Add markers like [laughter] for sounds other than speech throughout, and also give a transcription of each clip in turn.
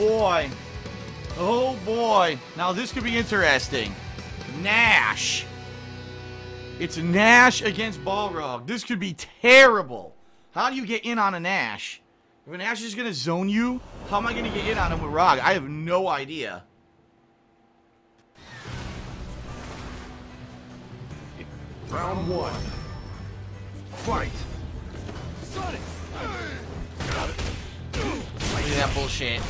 boy. Oh boy. Now this could be interesting. Nash. It's Nash against Balrog. This could be terrible. How do you get in on a Nash? If a Nash is gonna zone you, how am I gonna get in on him with Rog? I have no idea. Round one. Fight. Look at that bullshit.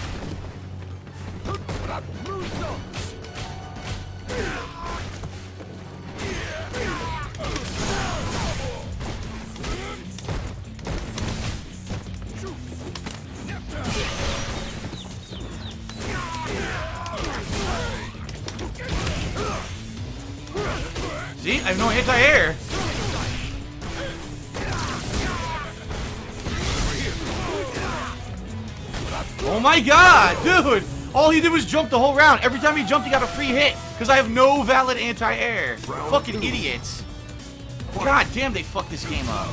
See? I have no anti-air. Oh my god, dude! All he did was jump the whole round. Every time he jumped, he got a free hit. Because I have no valid anti-air. Fucking idiots. God damn, they fucked this game up.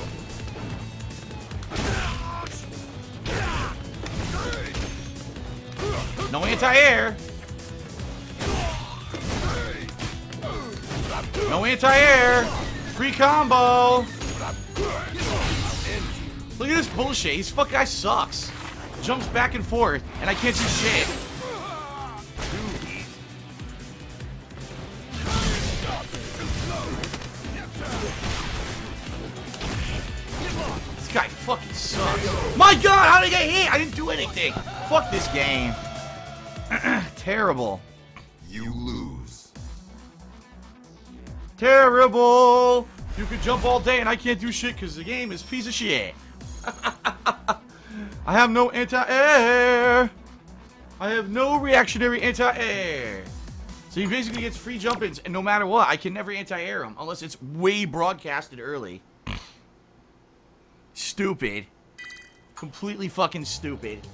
No anti-air. No anti-air. Free combo. Look at this bullshit. This fuck guy sucks. Jumps back and forth, and I can't do shit. This guy fucking sucks. My god, how did I get hit? I didn't do anything. Fuck this game. [clears throat] Terrible. You lose. Terrible! You can jump all day and I can't do shit because the game is piece of shit. [laughs] I have no anti-air. I have no reactionary anti-air. So he basically gets free jump-ins, and no matter what, I can never anti-air him unless it's way broadcasted early. Stupid. Completely fucking stupid.